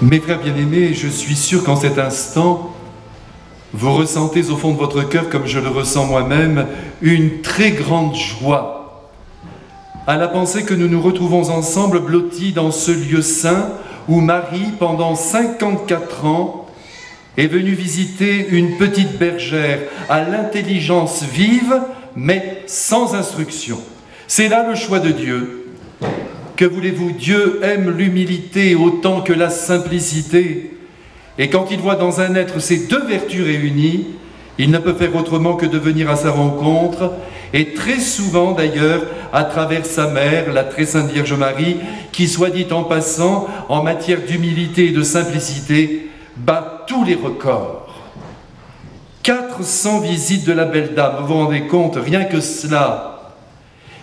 Mes frères bien-aimés, je suis sûr qu'en cet instant, vous ressentez au fond de votre cœur, comme je le ressens moi-même, une très grande joie à la pensée que nous nous retrouvons ensemble blottis dans ce lieu saint où Marie, pendant 54 ans, est venue visiter une petite bergère à l'intelligence vive, mais sans instruction. C'est là le choix de Dieu. Que voulez-vous? Dieu aime l'humilité autant que la simplicité. Et quand il voit dans un être ces deux vertus réunies, il ne peut faire autrement que de venir à sa rencontre, et très souvent d'ailleurs à travers sa mère, la très sainte Vierge Marie, qui, soit dit en passant, en matière d'humilité et de simplicité, bat tous les records. 400 visites de la belle dame, vous vous rendez compte, rien que cela.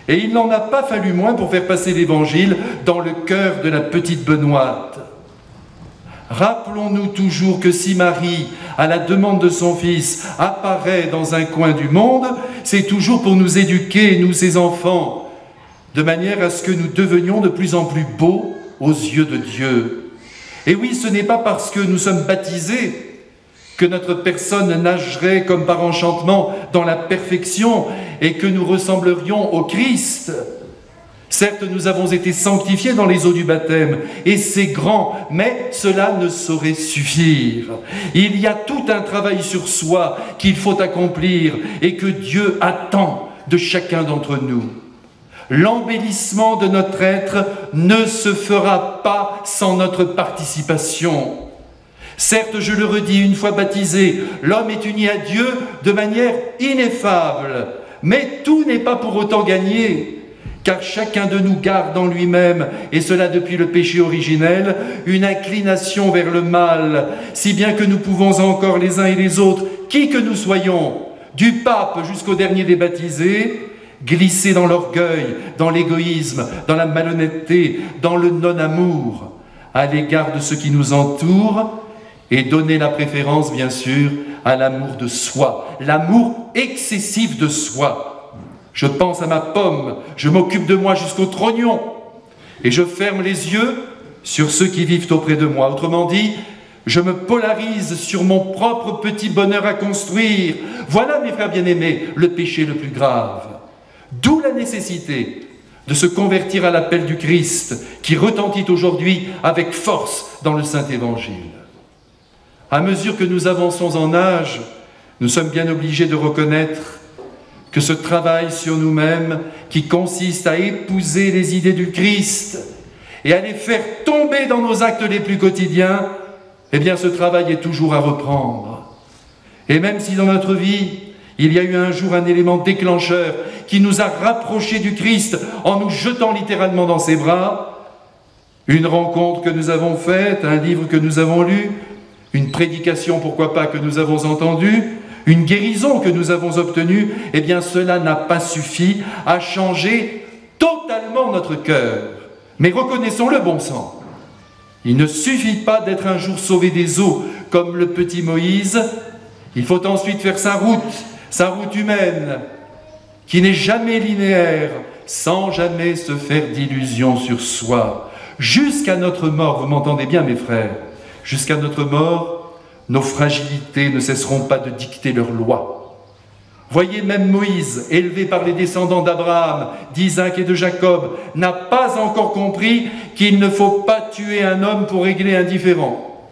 Et il n'en a pas fallu moins pour faire passer l'évangile dans le cœur de la petite Benoîte. Rappelons-nous toujours que si Marie, à la demande de son Fils, apparaît dans un coin du monde, c'est toujours pour nous éduquer, nous ses enfants, de manière à ce que nous devenions de plus en plus beaux aux yeux de Dieu. Et oui, ce n'est pas parce que nous sommes baptisés que notre personne nagerait comme par enchantement dans la perfection et que nous ressemblerions au Christ. Certes, nous avons été sanctifiés dans les eaux du baptême, et c'est grand, mais cela ne saurait suffire. Il y a tout un travail sur soi qu'il faut accomplir et que Dieu attend de chacun d'entre nous. L'embellissement de notre être ne se fera pas sans notre participation. Certes, je le redis, une fois baptisé, l'homme est uni à Dieu de manière ineffable, mais tout n'est pas pour autant gagné car chacun de nous garde en lui-même, et cela depuis le péché originel, une inclination vers le mal, si bien que nous pouvons encore les uns et les autres, qui que nous soyons, du pape jusqu'au dernier des baptisés, glisser dans l'orgueil, dans l'égoïsme, dans la malhonnêteté, dans le non-amour, à l'égard de ceux qui nous entourent, et donner la préférence, bien sûr, à l'amour de soi, l'amour excessif de soi. Je pense à ma pomme, je m'occupe de moi jusqu'au trognon, et je ferme les yeux sur ceux qui vivent auprès de moi. Autrement dit, je me polarise sur mon propre petit bonheur à construire. Voilà, mes frères bien-aimés, le péché le plus grave. D'où la nécessité de se convertir à l'appel du Christ qui retentit aujourd'hui avec force dans le Saint Évangile. À mesure que nous avançons en âge, nous sommes bien obligés de reconnaître que ce travail sur nous-mêmes qui consiste à épouser les idées du Christ et à les faire tomber dans nos actes les plus quotidiens, eh bien ce travail est toujours à reprendre. Et même si dans notre vie, il y a eu un jour un élément déclencheur qui nous a rapprochés du Christ en nous jetant littéralement dans ses bras, une rencontre que nous avons faite, un livre que nous avons lu, une prédication, pourquoi pas, que nous avons entendue, une guérison que nous avons obtenue, eh bien cela n'a pas suffi à changer totalement notre cœur. Mais reconnaissons le bon sang. Il ne suffit pas d'être un jour sauvé des eaux comme le petit Moïse, il faut ensuite faire sa route, sa route humaine, qui n'est jamais linéaire, sans jamais se faire d'illusions sur soi, jusqu'à notre mort. Vous m'entendez bien, mes frères Jusqu'à notre mort, nos fragilités ne cesseront pas de dicter leurs lois. Voyez même Moïse, élevé par les descendants d'Abraham, d'Isaac et de Jacob, n'a pas encore compris qu'il ne faut pas tuer un homme pour régler un différend.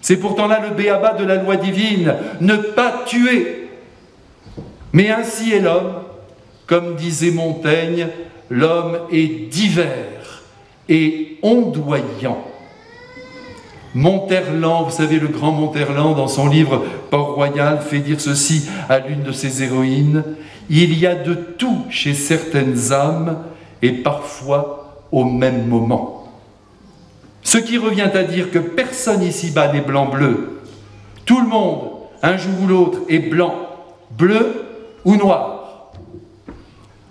C'est pourtant là le béaba de la loi divine, ne pas tuer. Mais ainsi est l'homme, comme disait Montaigne, l'homme est divers et ondoyant. Monterland, vous savez, le grand Monterland, dans son livre Port-Royal, fait dire ceci à l'une de ses héroïnes Il y a de tout chez certaines âmes et parfois au même moment. Ce qui revient à dire que personne ici-bas n'est blanc-bleu. Tout le monde, un jour ou l'autre, est blanc, bleu ou noir.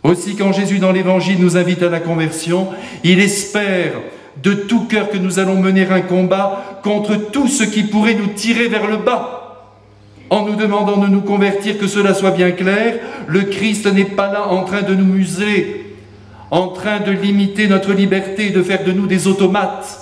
Aussi, quand Jésus dans l'Évangile nous invite à la conversion, il espère de tout cœur que nous allons mener un combat contre tout ce qui pourrait nous tirer vers le bas. En nous demandant de nous convertir, que cela soit bien clair, le Christ n'est pas là en train de nous museler, en train de limiter notre liberté, de faire de nous des automates.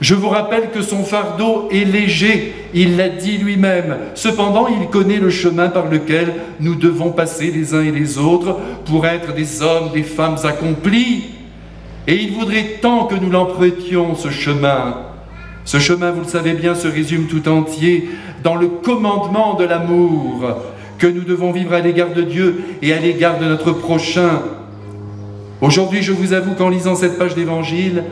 Je vous rappelle que son fardeau est léger, il l'a dit lui-même. Cependant, il connaît le chemin par lequel nous devons passer les uns et les autres pour être des hommes, des femmes accomplis. Et il voudrait tant que nous l'empruntions, ce chemin. Ce chemin, vous le savez bien, se résume tout entier dans le commandement de l'amour que nous devons vivre à l'égard de Dieu et à l'égard de notre prochain. Aujourd'hui, je vous avoue qu'en lisant cette page d'évangile,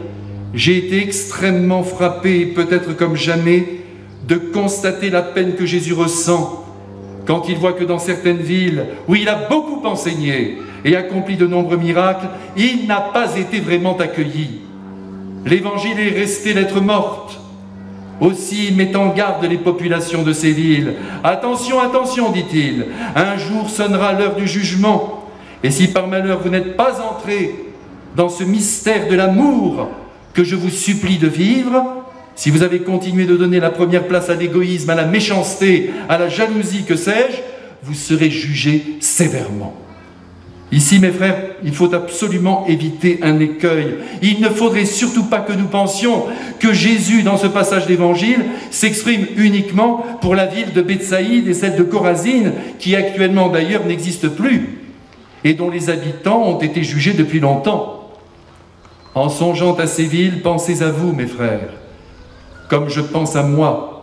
j'ai été extrêmement frappé, peut-être comme jamais, de constater la peine que Jésus ressent quand il voit que dans certaines villes où il a beaucoup enseigné et accompli de nombreux miracles, il n'a pas été vraiment accueilli. L'évangile est resté lettre morte. Aussi met en garde les populations de ces villes. Attention, attention, dit-il, un jour sonnera l'heure du jugement. Et si par malheur vous n'êtes pas entré dans ce mystère de l'amour que je vous supplie de vivre, si vous avez continué de donner la première place à l'égoïsme, à la méchanceté, à la jalousie, que sais-je, vous serez jugé sévèrement. Ici, mes frères, il faut absolument éviter un écueil. Il ne faudrait surtout pas que nous pensions que Jésus, dans ce passage d'évangile, s'exprime uniquement pour la ville de Bethsaïde et celle de Corazine, qui actuellement d'ailleurs n'existe plus, et dont les habitants ont été jugés depuis longtemps. En songeant à ces villes, pensez à vous, mes frères, comme je pense à moi.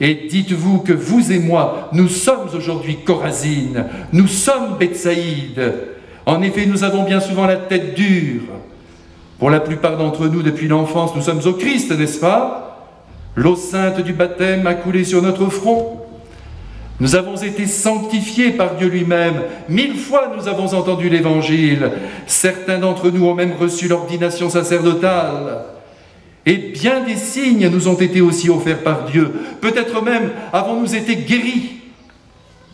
Et dites-vous que vous et moi, nous sommes aujourd'hui Corazine, nous sommes Bethsaïde. En effet, nous avons bien souvent la tête dure. Pour la plupart d'entre nous, depuis l'enfance, nous sommes au Christ, n'est-ce pas? L'eau sainte du baptême a coulé sur notre front. Nous avons été sanctifiés par Dieu lui-même. Mille fois nous avons entendu l'Évangile. Certains d'entre nous ont même reçu l'ordination sacerdotale. Et bien des signes nous ont été aussi offerts par Dieu. Peut-être même avons-nous été guéris.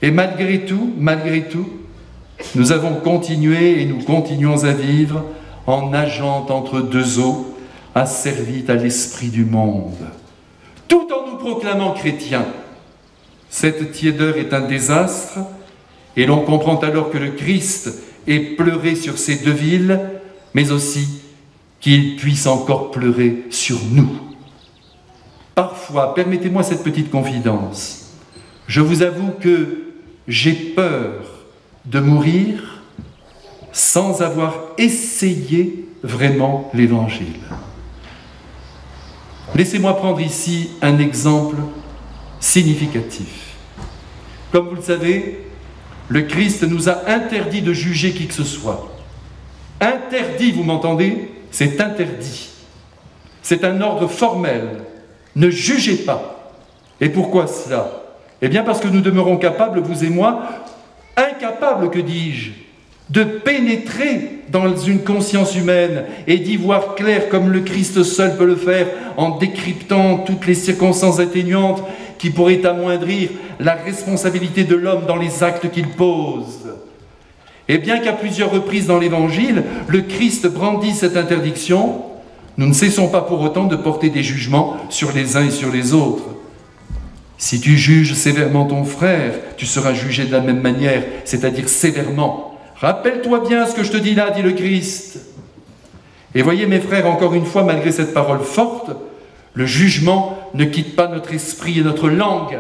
Et malgré tout, malgré tout, nous avons continué et nous continuons à vivre en nageant entre deux eaux, asservis à l'esprit du monde, tout en nous proclamant chrétiens. Cette tiédeur est un désastre, et l'on comprend alors que le Christ est pleuré sur ces deux villes, mais aussi qu'il puisse encore pleurer sur nous. Parfois, permettez-moi cette petite confidence, je vous avoue que j'ai peur de mourir sans avoir essayé vraiment l'Évangile. Laissez-moi prendre ici un exemple significatif. Comme vous le savez, le Christ nous a interdit de juger qui que ce soit. Interdit, vous m'entendez? C'est interdit. C'est un ordre formel. Ne jugez pas. Et pourquoi cela? Eh bien parce que nous demeurons capables, vous et moi, incapables, que dis-je, de pénétrer dans une conscience humaine et d'y voir clair comme le Christ seul peut le faire en décryptant toutes les circonstances atténuantes qui pourrait amoindrir la responsabilité de l'homme dans les actes qu'il pose. Et bien qu'à plusieurs reprises dans l'Évangile, le Christ brandit cette interdiction, nous ne cessons pas pour autant de porter des jugements sur les uns et sur les autres. Si tu juges sévèrement ton frère, tu seras jugé de la même manière, c'est-à-dire sévèrement. Rappelle-toi bien ce que je te dis là, dit le Christ. Et voyez mes frères, encore une fois, malgré cette parole forte, le jugement ne quitte pas notre esprit et notre langue.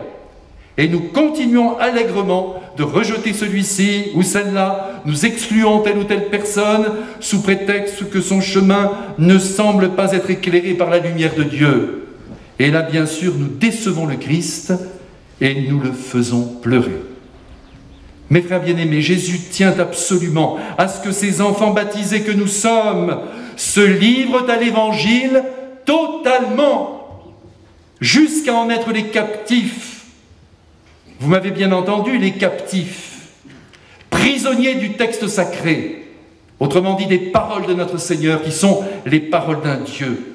Et nous continuons allègrement de rejeter celui-ci ou celle-là, nous excluons telle ou telle personne sous prétexte que son chemin ne semble pas être éclairé par la lumière de Dieu. Et là, bien sûr, nous décevons le Christ et nous le faisons pleurer. Mes frères bien-aimés, Jésus tient absolument à ce que ces enfants baptisés que nous sommes se livrent à l'Évangile totalement, jusqu'à en être les captifs. Vous m'avez bien entendu, les captifs, prisonniers du texte sacré, autrement dit des paroles de notre Seigneur qui sont les paroles d'un Dieu.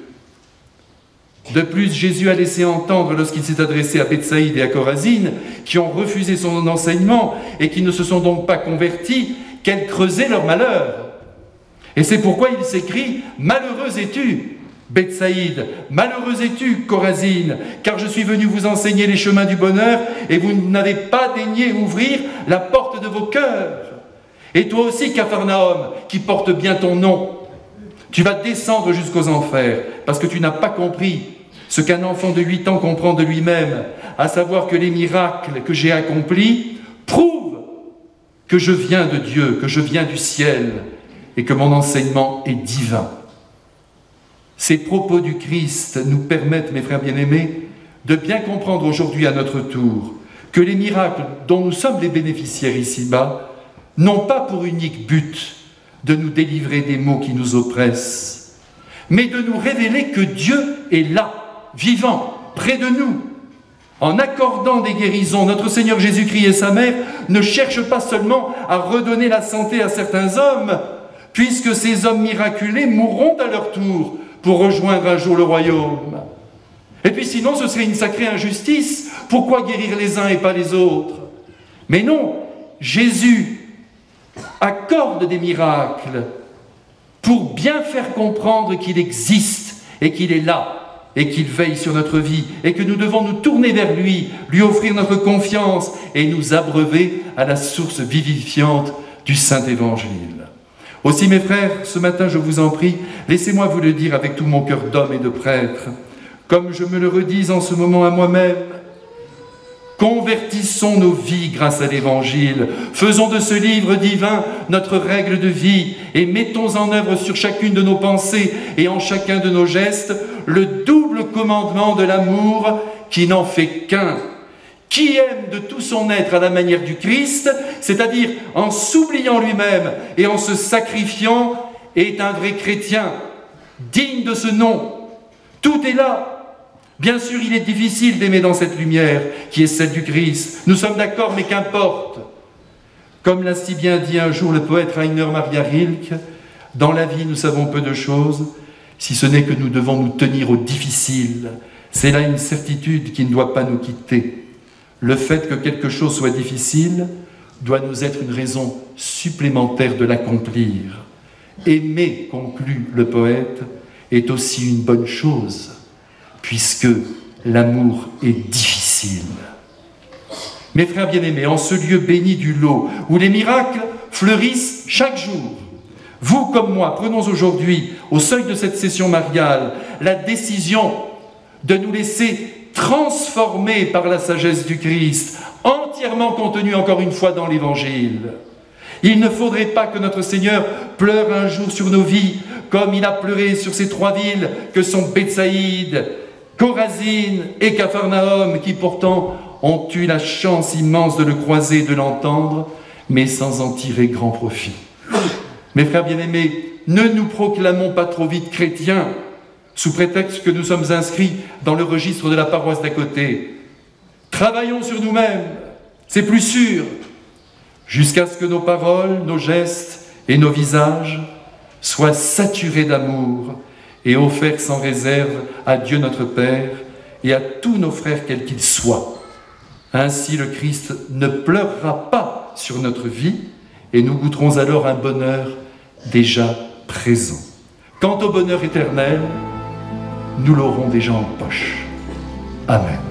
De plus, Jésus a laissé entendre lorsqu'il s'est adressé à Bethsaïde et à Corazine, qui ont refusé son enseignement et qui ne se sont donc pas convertis, qu'elle creusait leur malheur. Et c'est pourquoi il s'écrit Malheureux es-tu, Bethsaïde, malheureux es-tu, Corazine, car je suis venu vous enseigner les chemins du bonheur et vous n'avez pas daigné ouvrir la porte de vos cœurs. Et toi aussi, Capharnaüm, qui porte bien ton nom, tu vas descendre jusqu'aux enfers, parce que tu n'as pas compris ce qu'un enfant de 8 ans comprend de lui-même, à savoir que les miracles que j'ai accomplis prouvent que je viens de Dieu, que je viens du ciel et que mon enseignement est divin. Ces propos du Christ nous permettent, mes frères bien-aimés, de bien comprendre aujourd'hui à notre tour que les miracles dont nous sommes les bénéficiaires ici-bas n'ont pas pour unique but de nous délivrer des maux qui nous oppressent, mais de nous révéler que Dieu est là, vivant, près de nous. En accordant des guérisons, notre Seigneur Jésus-Christ et sa mère ne cherchent pas seulement à redonner la santé à certains hommes, puisque ces hommes miraculés mourront à leur tour pour rejoindre un jour le royaume. Et puis sinon, ce serait une sacrée injustice. Pourquoi guérir les uns et pas les autres? Mais non, Jésus accorde des miracles pour bien faire comprendre qu'il existe et qu'il est là et qu'il veille sur notre vie et que nous devons nous tourner vers lui, lui offrir notre confiance et nous abreuver à la source vivifiante du Saint Évangile. Aussi mes frères, ce matin je vous en prie, laissez-moi vous le dire avec tout mon cœur d'homme et de prêtre, comme je me le redis en ce moment à moi-même, Convertissons nos vies grâce à l'Évangile. Faisons de ce livre divin notre règle de vie et mettons en œuvre sur chacune de nos pensées et en chacun de nos gestes le double commandement de l'amour qui n'en fait qu'un. Qui aime de tout son être à la manière du Christ, c'est-à-dire en s'oubliant lui-même et en se sacrifiant, est un vrai chrétien, digne de ce nom. Tout est là, Bien sûr, il est difficile d'aimer dans cette lumière qui est celle du Christ. Nous sommes d'accord, mais qu'importe. Comme l'a si bien dit un jour le poète Rainer Maria Rilke, dans la vie nous savons peu de choses, si ce n'est que nous devons nous tenir au difficile. C'est là une certitude qui ne doit pas nous quitter. Le fait que quelque chose soit difficile doit nous être une raison supplémentaire de l'accomplir. Aimer, conclut le poète, est aussi une bonne chose puisque l'amour est difficile. Mes frères bien-aimés, en ce lieu béni du lot, où les miracles fleurissent chaque jour, vous comme moi, prenons aujourd'hui, au seuil de cette session mariale, la décision de nous laisser transformer par la sagesse du Christ, entièrement contenue encore une fois dans l'Évangile. Il ne faudrait pas que notre Seigneur pleure un jour sur nos vies, comme il a pleuré sur ces trois villes que sont Bethsaïde, Corazine et Capharnaüm, qui pourtant ont eu la chance immense de le croiser, de l'entendre, mais sans en tirer grand profit. Mes frères bien-aimés, ne nous proclamons pas trop vite chrétiens, sous prétexte que nous sommes inscrits dans le registre de la paroisse d'à côté. Travaillons sur nous-mêmes, c'est plus sûr, jusqu'à ce que nos paroles, nos gestes et nos visages soient saturés d'amour et offert sans réserve à Dieu notre Père et à tous nos frères quels qu'ils soient. Ainsi le Christ ne pleurera pas sur notre vie et nous goûterons alors un bonheur déjà présent. Quant au bonheur éternel, nous l'aurons déjà en poche. Amen.